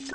you